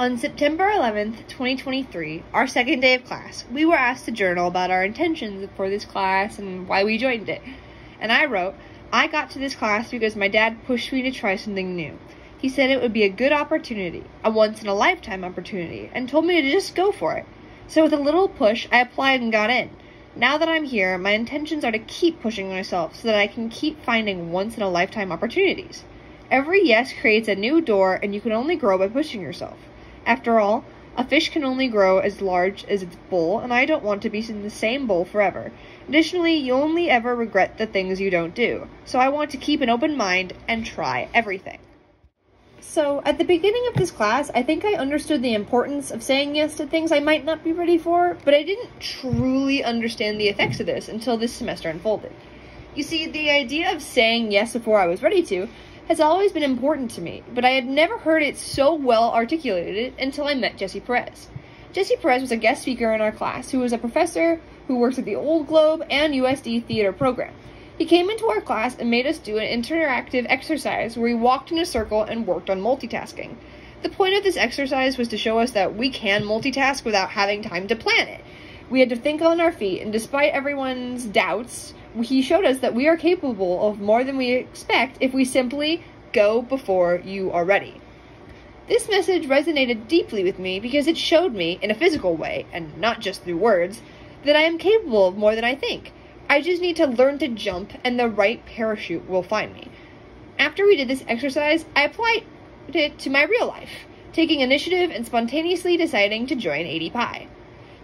On September 11th, 2023, our second day of class, we were asked to journal about our intentions for this class and why we joined it. And I wrote, I got to this class because my dad pushed me to try something new. He said it would be a good opportunity, a once in a lifetime opportunity, and told me to just go for it. So with a little push, I applied and got in. Now that I'm here, my intentions are to keep pushing myself so that I can keep finding once in a lifetime opportunities. Every yes creates a new door, and you can only grow by pushing yourself. After all, a fish can only grow as large as its bowl, and I don't want to be in the same bowl forever. Additionally, you only ever regret the things you don't do, so I want to keep an open mind and try everything. So, at the beginning of this class, I think I understood the importance of saying yes to things I might not be ready for, but I didn't truly understand the effects of this until this semester unfolded. You see, the idea of saying yes before I was ready to has always been important to me, but I had never heard it so well articulated until I met Jesse Perez. Jesse Perez was a guest speaker in our class who was a professor who works at the Old Globe and USD theater program. He came into our class and made us do an interactive exercise where we walked in a circle and worked on multitasking. The point of this exercise was to show us that we can multitask without having time to plan it. We had to think on our feet, and despite everyone's doubts, he showed us that we are capable of more than we expect if we simply go before you are ready. This message resonated deeply with me because it showed me, in a physical way, and not just through words, that I am capable of more than I think. I just need to learn to jump, and the right parachute will find me. After we did this exercise, I applied it to my real life, taking initiative and spontaneously deciding to join AD Pi.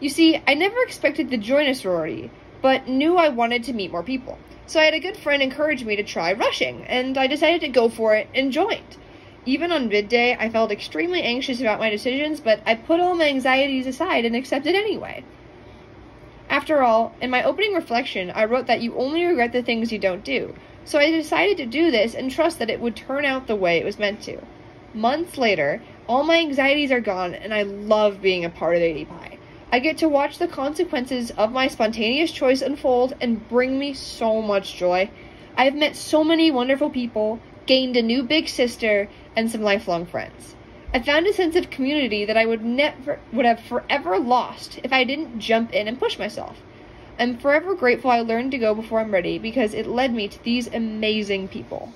You see, I never expected to join a sorority, but knew I wanted to meet more people. So I had a good friend encourage me to try rushing, and I decided to go for it and joined. Even on bid day, I felt extremely anxious about my decisions, but I put all my anxieties aside and accepted anyway. After all, in my opening reflection, I wrote that you only regret the things you don't do, so I decided to do this and trust that it would turn out the way it was meant to. Months later, all my anxieties are gone, and I love being a part of AD I get to watch the consequences of my spontaneous choice unfold and bring me so much joy. I have met so many wonderful people, gained a new big sister, and some lifelong friends. I found a sense of community that I would never would have forever lost if I didn't jump in and push myself. I'm forever grateful I learned to go before I'm ready because it led me to these amazing people.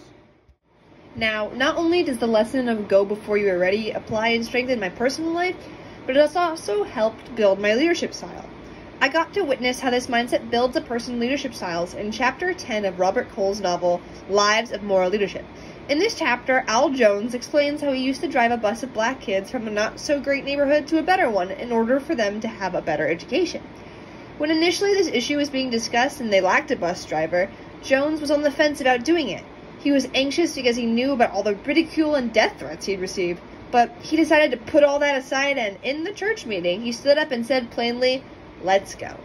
Now, not only does the lesson of go before you are ready apply and strengthen my personal life, but it has also helped build my leadership style. I got to witness how this mindset builds a person's leadership styles in chapter 10 of Robert Coles' novel, Lives of Moral Leadership. In this chapter, Al Jones explains how he used to drive a bus of black kids from a not so great neighborhood to a better one in order for them to have a better education. When initially this issue was being discussed and they lacked a bus driver, Jones was on the fence about doing it. He was anxious because he knew about all the ridicule and death threats he'd received. But he decided to put all that aside, and in the church meeting, he stood up and said plainly, Let's go.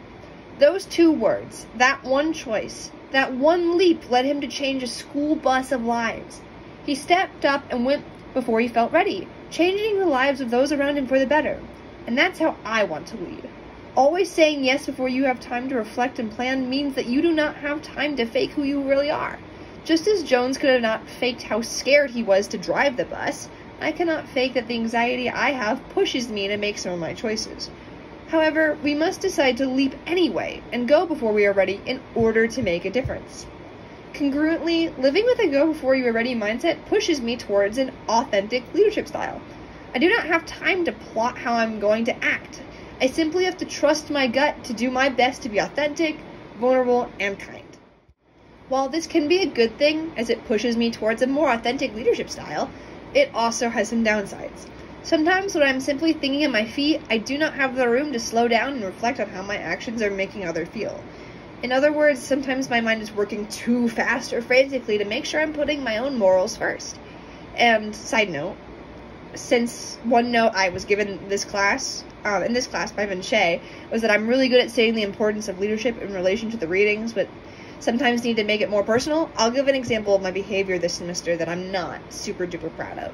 Those two words, that one choice, that one leap led him to change a school bus of lives. He stepped up and went before he felt ready, changing the lives of those around him for the better. And that's how I want to lead. Always saying yes before you have time to reflect and plan means that you do not have time to fake who you really are. Just as Jones could have not faked how scared he was to drive the bus, I cannot fake that the anxiety I have pushes me to make some of my choices. However, we must decide to leap anyway and go before we are ready in order to make a difference. Congruently, living with a go before you are ready mindset pushes me towards an authentic leadership style. I do not have time to plot how I'm going to act. I simply have to trust my gut to do my best to be authentic, vulnerable, and kind. While this can be a good thing as it pushes me towards a more authentic leadership style, it also has some downsides. Sometimes when I'm simply thinking on my feet, I do not have the room to slow down and reflect on how my actions are making others feel. In other words, sometimes my mind is working too fast or frantically to make sure I'm putting my own morals first. And side note, since one note I was given this class, um, in this class by Vinche, was that I'm really good at saying the importance of leadership in relation to the readings, but sometimes need to make it more personal, I'll give an example of my behavior this semester that I'm not super duper proud of.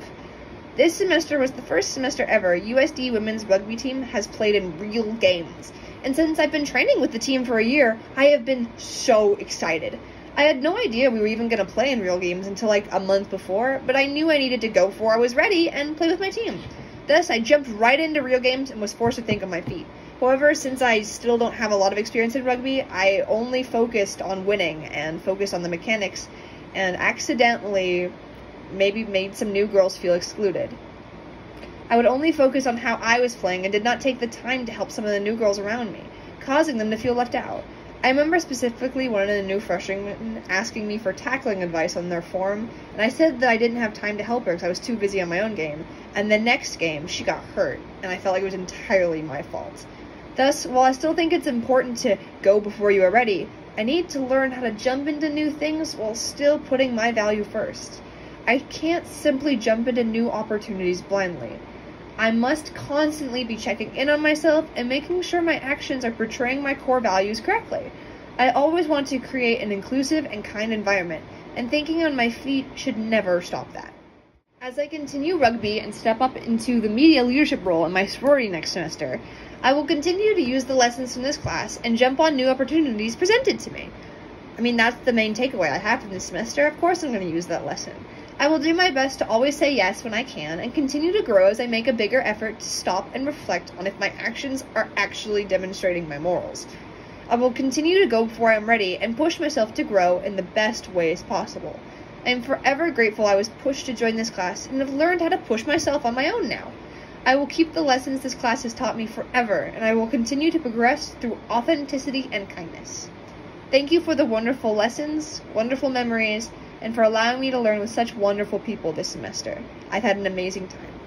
This semester was the first semester ever USD women's rugby team has played in real games. And since I've been training with the team for a year, I have been so excited. I had no idea we were even going to play in real games until like a month before, but I knew I needed to go before I was ready and play with my team. Thus, I jumped right into real games and was forced to think on my feet. However, since I still don't have a lot of experience in rugby, I only focused on winning and focused on the mechanics and accidentally maybe made some new girls feel excluded. I would only focus on how I was playing and did not take the time to help some of the new girls around me, causing them to feel left out. I remember specifically one of the new freshmen asking me for tackling advice on their form, and I said that I didn't have time to help her because I was too busy on my own game. And the next game, she got hurt, and I felt like it was entirely my fault. Thus, while I still think it's important to go before you are ready, I need to learn how to jump into new things while still putting my value first. I can't simply jump into new opportunities blindly. I must constantly be checking in on myself and making sure my actions are portraying my core values correctly. I always want to create an inclusive and kind environment, and thinking on my feet should never stop that. As I continue rugby and step up into the media leadership role in my sorority next semester, I will continue to use the lessons from this class and jump on new opportunities presented to me. I mean, that's the main takeaway I have from this semester. Of course, I'm going to use that lesson. I will do my best to always say yes when I can and continue to grow as I make a bigger effort to stop and reflect on if my actions are actually demonstrating my morals. I will continue to go before I am ready and push myself to grow in the best ways possible. I am forever grateful I was pushed to join this class and have learned how to push myself on my own now. I will keep the lessons this class has taught me forever, and I will continue to progress through authenticity and kindness. Thank you for the wonderful lessons, wonderful memories, and for allowing me to learn with such wonderful people this semester. I've had an amazing time.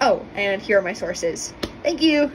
Oh, and here are my sources. Thank you!